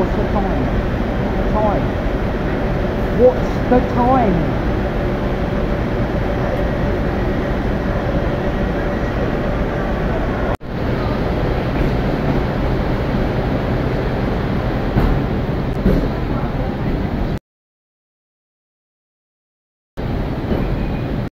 What's the time? Time. What's the time?